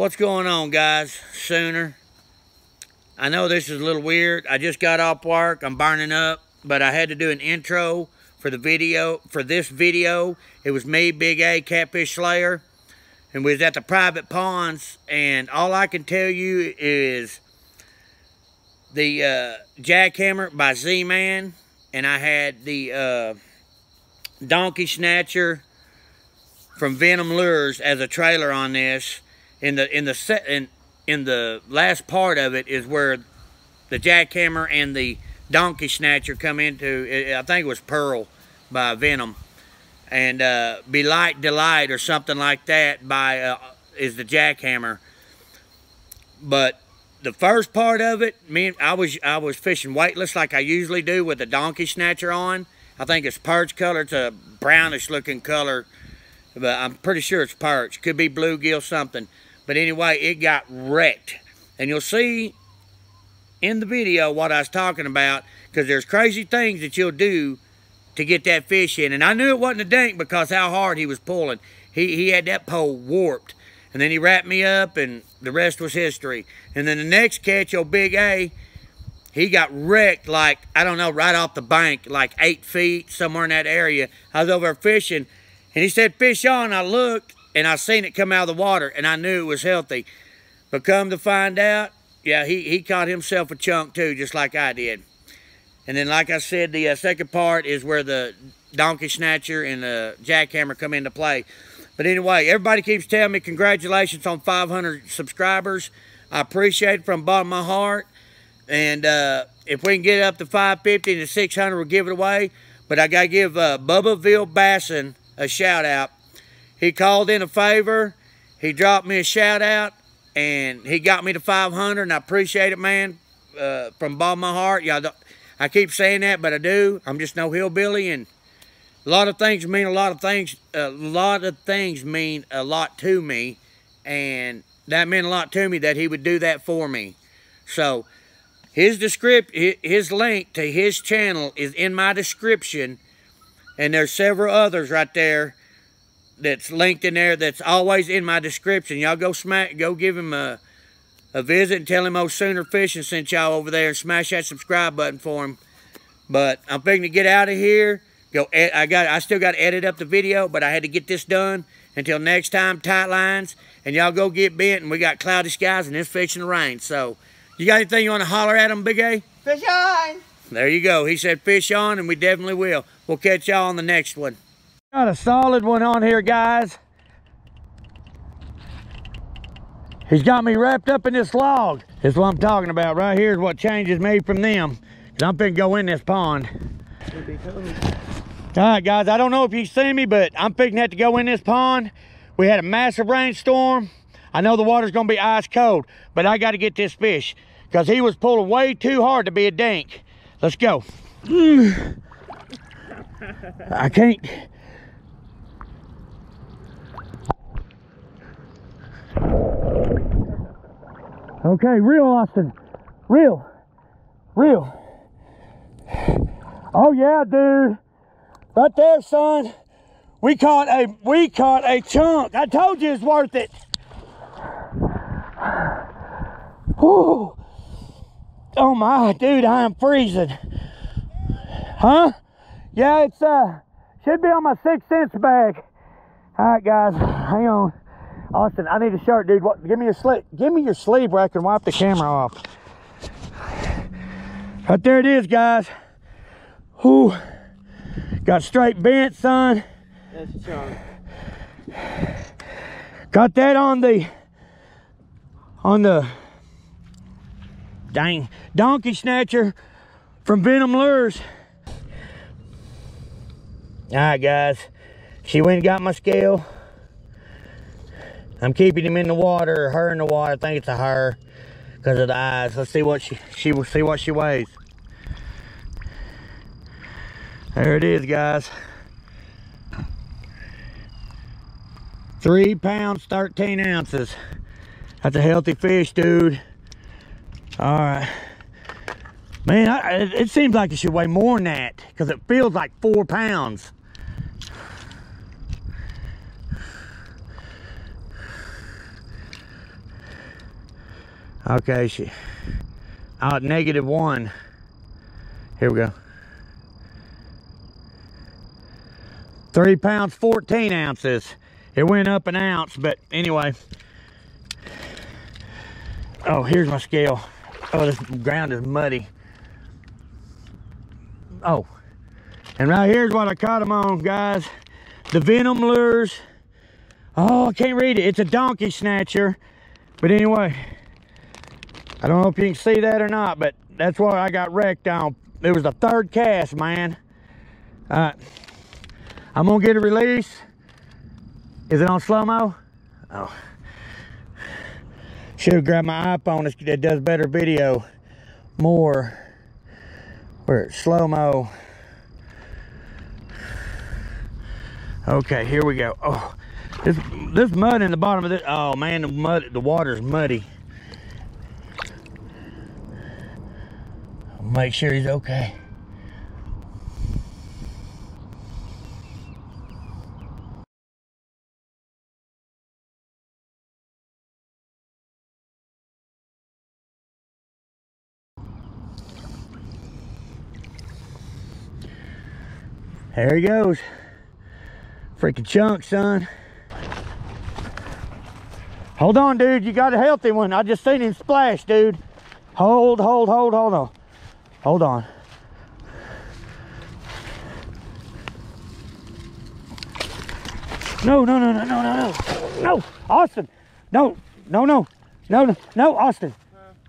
What's going on, guys? Sooner. I know this is a little weird. I just got off work. I'm burning up, but I had to do an intro for the video, for this video. It was me, Big A, Catfish Slayer, and we was at the private ponds, and all I can tell you is the uh, jackhammer by Z-Man, and I had the uh, donkey snatcher from Venom Lures as a trailer on this. In the in the set in in the last part of it is where the jackhammer and the donkey snatcher come into. I think it was Pearl by Venom, and uh, Be Light Delight or something like that by uh, is the jackhammer. But the first part of it, me I was I was fishing weightless like I usually do with the donkey snatcher on. I think it's perch color. It's a brownish looking color, but I'm pretty sure it's perch. Could be bluegill something. But anyway, it got wrecked. And you'll see in the video what I was talking about because there's crazy things that you'll do to get that fish in. And I knew it wasn't a dink because how hard he was pulling. He, he had that pole warped. And then he wrapped me up and the rest was history. And then the next catch, your Big A, he got wrecked like, I don't know, right off the bank, like eight feet, somewhere in that area. I was over fishing and he said, fish on. I looked and I seen it come out of the water and I knew it was healthy. But come to find out, yeah, he, he caught himself a chunk too, just like I did. And then, like I said, the uh, second part is where the donkey snatcher and the jackhammer come into play. But anyway, everybody keeps telling me congratulations on 500 subscribers. I appreciate it from bottom of my heart. And uh, if we can get up to 550 and 600, we'll give it away. But I got to give uh, Bubbaville Bassin a shout out. He called in a favor. He dropped me a shout out and he got me to 500 and I appreciate it, man, uh, from bottom of my heart. Y'all, I keep saying that, but I do. I'm just no hillbilly and a lot of things mean a lot of things. A lot of things mean a lot to me and that meant a lot to me that he would do that for me. So his descript his link to his channel is in my description and there's several others right there that's linked in there that's always in my description. Y'all go smack, go give him a, a visit and tell him old Sooner Fishing sent y'all over there and smash that subscribe button for him. But I'm thinking to get out of here. Go. I got. I still got to edit up the video, but I had to get this done until next time. Tight lines, and y'all go get bent. And we got cloudy skies and it's fixing to rain. So, you got anything you want to holler at him, Big A? Fish on. There you go. He said fish on, and we definitely will. We'll catch y'all on the next one. Got a solid one on here, guys. He's got me wrapped up in this log. That's what I'm talking about. Right here is what changes me from them. Cause I'm finna go in this pond. All right, guys, I don't know if you see me, but I'm to have to go in this pond. We had a massive rainstorm. I know the water's gonna be ice cold, but I gotta get this fish because he was pulling way too hard to be a dink. Let's go. I can't, Okay, real Austin. Real. Real. Oh yeah, dude. Right there, son. We caught a we caught a chunk. I told you it's worth it. Whew. Oh my, dude, I am freezing. Huh? Yeah, it's uh should be on my six cents bag. All right, guys, hang on. Austin, I need a shirt, dude. What, give me your sleeve. Give me your sleeve where I can wipe the camera off. Right there it is, guys. Whew. Got straight bent, son. That's chunk. Got that on the on the dang donkey snatcher from Venom Lures. All right, guys. She went and got my scale. I'm keeping him in the water, her in the water. I think it's a her because of the eyes. Let's see what she she will see what she weighs. There it is, guys. Three pounds, 13 ounces. That's a healthy fish, dude. All right. Man, I, it seems like it should weigh more than that because it feels like four pounds. Okay, she, uh, negative one. Here we go. Three pounds, 14 ounces. It went up an ounce, but anyway. Oh, here's my scale. Oh, this ground is muddy. Oh, and right here's what I caught them on, guys. The Venom Lures. Oh, I can't read it. It's a donkey snatcher. But anyway, I don't know if you can see that or not, but that's what I got wrecked on. It was the third cast, man. Right. I'm gonna get a release. Is it on slow-mo? Oh. Should have grabbed my iPhone that does better video. More. Where slow-mo. Okay, here we go. Oh, this this mud in the bottom of this. Oh man, the mud, the water's muddy. Make sure he's okay. There he goes. Freaking chunk, son. Hold on, dude. You got a healthy one. I just seen him splash, dude. Hold, hold, hold, hold on. Hold on. No, no, no, no, no, no, no. No, Austin. No, no, no. No, no, no, Austin.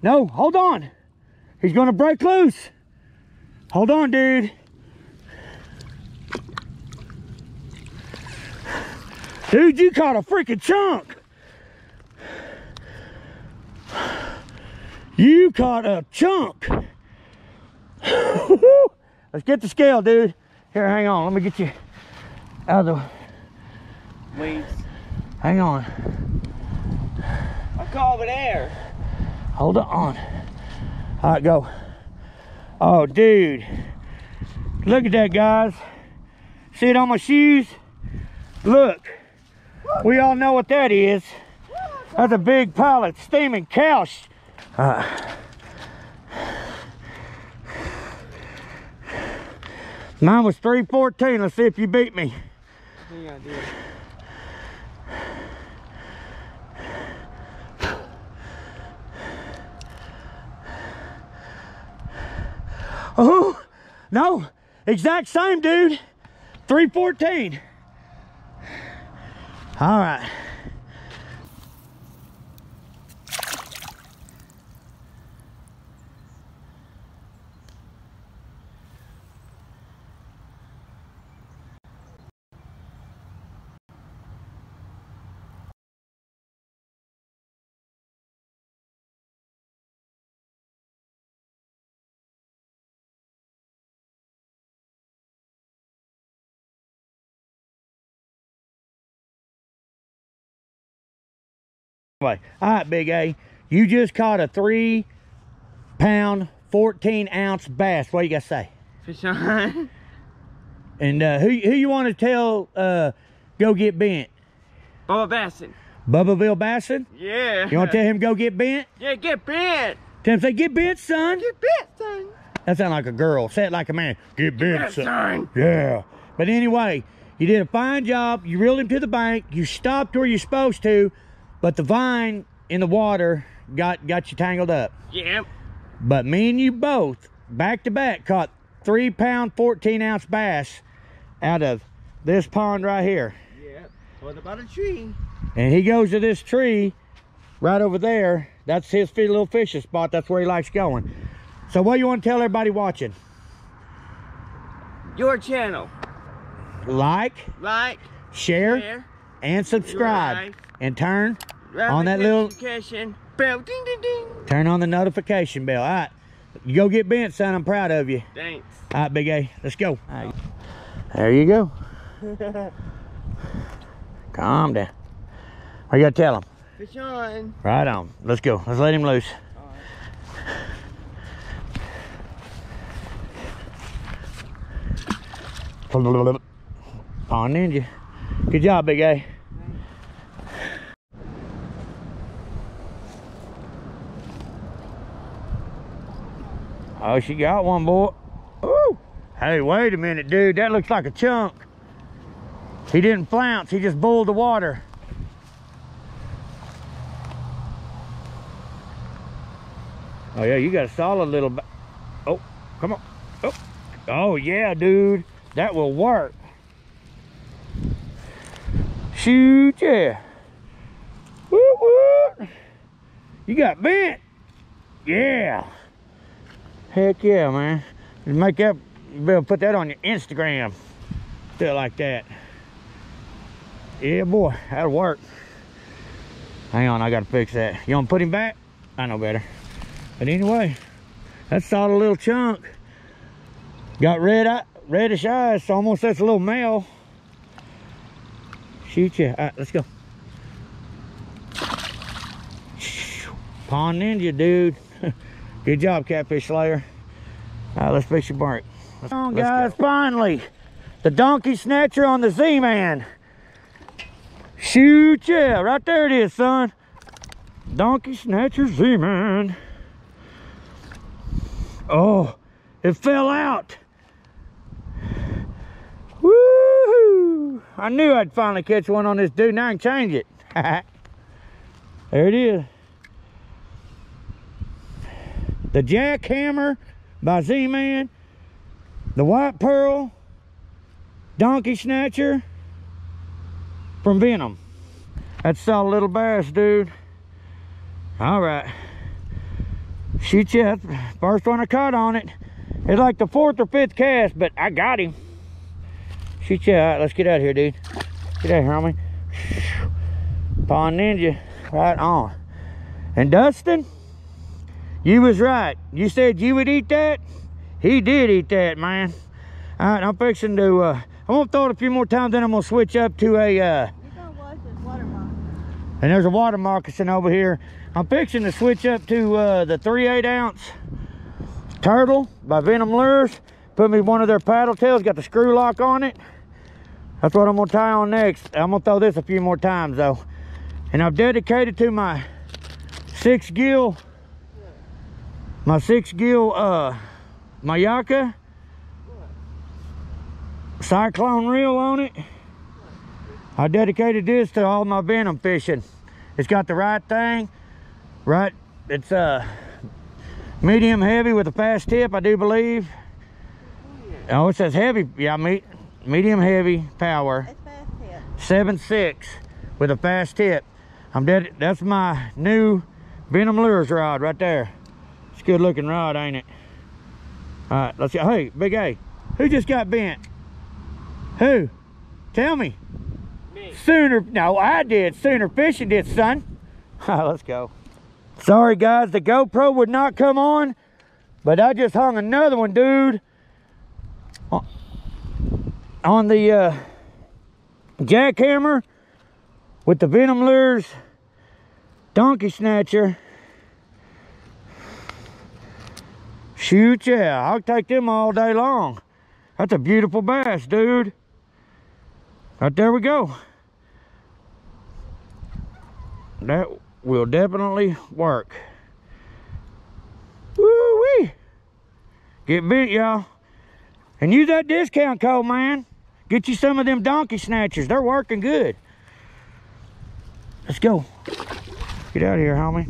No, hold on. He's gonna break loose. Hold on, dude. Dude, you caught a freaking chunk. You caught a chunk. Let's get the scale, dude. Here, hang on. Let me get you out of the weeds. Hang on. I call it air. Hold on. All right, go. Oh, dude. Look at that, guys. See it on my shoes? Look. We all know what that is. That's a big pile of steaming cow. Uh, mine was 314. Let's see if you beat me. Yeah, Oh, no, exact same, dude. 314. All right. All right, Big A, you just caught a three pound, 14 ounce bass. What you got to say? Fish on. And uh, who, who you want to tell uh, go get bent? Bubba Bassin. Bubbaville Bassin? Yeah. You want to tell him go get bent? Yeah, get bent. Tell him say, get bent, son. Get bent, son. That sounds like a girl. Say it like a man. Get bent, son. son. Yeah. But anyway, you did a fine job. You reeled him to the bank. You stopped where you're supposed to. But the vine in the water got, got you tangled up. Yep. But me and you both, back to back, caught three pound, 14 ounce bass out of this pond right here. Yep. What about a tree? And he goes to this tree right over there. That's his little fishing spot. That's where he likes going. So what do you want to tell everybody watching? Your channel. Like. Like. Share. share and subscribe. And turn on that little notification bell. Ding, ding, ding. Turn on the notification bell. All right. You go get bent, son. I'm proud of you. Thanks. All right, Big A. Let's go. There you go. Calm down. What you got to tell him? Fish on. Right on. Let's go. Let's let him loose. Pond Ninja. Good job, Big A. Oh, she got one, boy. Ooh. Hey, wait a minute, dude. That looks like a chunk. He didn't flounce. He just bulled the water. Oh, yeah, you got a solid little... Oh, come on. Oh, oh yeah, dude. That will work. Shoot, yeah. Woo, woo. You got bent. Yeah. Heck yeah, man. Just Make that, you better put that on your Instagram. It like that. Yeah, boy, that'll work. Hang on, I gotta fix that. You want to put him back? I know better. But anyway, that's all a little chunk. Got red eye, reddish eyes, so almost that's a little male. Shoot you. All right, let's go. Pond Ninja, dude. Good job, Catfish Slayer. All right, let's fix your bark. Come on, oh, let's guys, finally. The donkey snatcher on the Z-Man. Shoot, yeah, right there it is, son. Donkey snatcher Z-Man. Oh, it fell out. Woohoo! I knew I'd finally catch one on this dude. Now I can change it. there it is. The Jackhammer by Z-Man. The White Pearl. Donkey Snatcher from Venom. That's a little bass, dude. All right. Shoot ya. First one I caught on it. It's like the fourth or fifth cast, but I got him. Shoot. All right, let's get out of here, dude. Get out here, homie. Pond Ninja. Right on. And Dustin, you was right. You said you would eat that. He did eat that, man. All right, I'm fixing to, uh, I'm gonna throw it a few more times, then I'm gonna switch up to a, uh, and there's a water moccasin over here. I'm fixing to switch up to uh, the 3 8 ounce turtle by Venom Lures. Put me one of their paddle tails, got the screw lock on it. That's what I'm gonna tie on next. I'm gonna throw this a few more times though. And I've dedicated to my Sixgill, my Sixgill uh, Mayaka cyclone reel on it. I dedicated this to all my venom fishing. It's got the right thing, right? It's uh medium heavy with a fast tip, I do believe. Oh, it says heavy. Yeah, me, medium heavy power, It's fast seven six with a fast tip. I'm dead. That's my new Venom Lures rod right there. It's a good looking rod, ain't it? All right, let's go. Hey, Big A, who just got bent? Who? Tell me. Me. Sooner, no, I did. Sooner fishing did, son. All right, let's go. Sorry, guys, the GoPro would not come on, but I just hung another one, dude, on- on the uh, jackhammer with the Venom Lures Donkey Snatcher. Shoot, yeah, I'll take them all day long. That's a beautiful bass, dude. Right there we go. That will definitely work. Woo-wee. Get bent, y'all. And use that discount code, man. Get you some of them donkey snatchers. They're working good. Let's go. Get out of here, homie.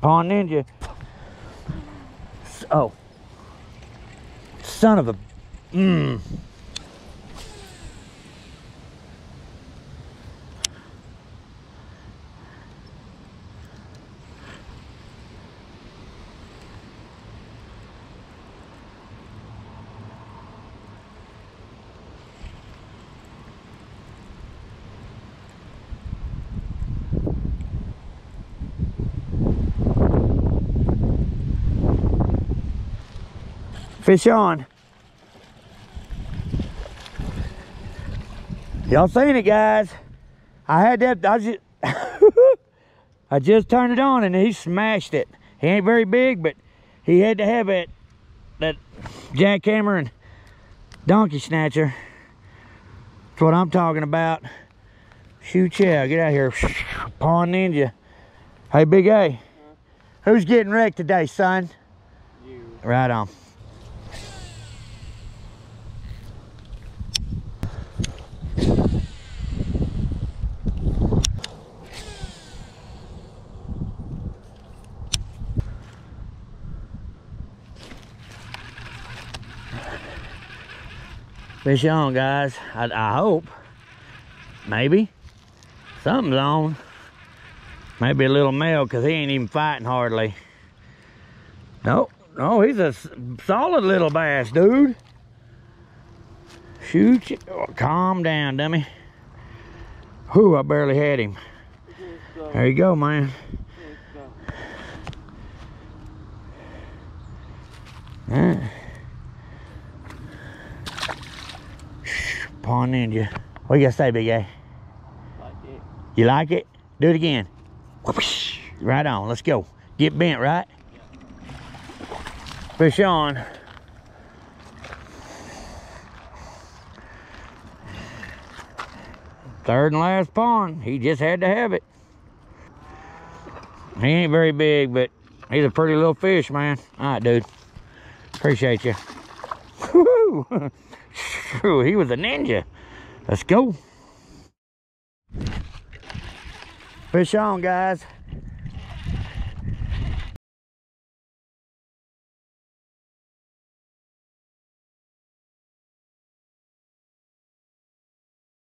Pond Ninja. Oh. Son of a... Mmm. Fish on. Y'all seen it, guys? I had that. I just, I just turned it on and he smashed it. He ain't very big, but he had to have it. That jackhammer and donkey snatcher. That's what I'm talking about. Shoot yeah, get out here. Pond Ninja. Hey, Big A. Who's getting wrecked today, son? You. Right on. Fish on, guys. I, I hope. Maybe. Something's on. Maybe a little male because he ain't even fighting hardly. No, no, he's a solid little bass, dude. Shoot you. oh, calm down, dummy. Whew, I barely had him. There you go, man. Yeah. Pond Ninja. What you gotta say, Big A? Like it. You like it? Do it again. Whoosh. Right on. Let's go. Get bent, right? Fish on. Third and last pond. He just had to have it. He ain't very big, but he's a pretty little fish, man. All right, dude. Appreciate you. Phew, he was a ninja. Let's go. Fish on, guys.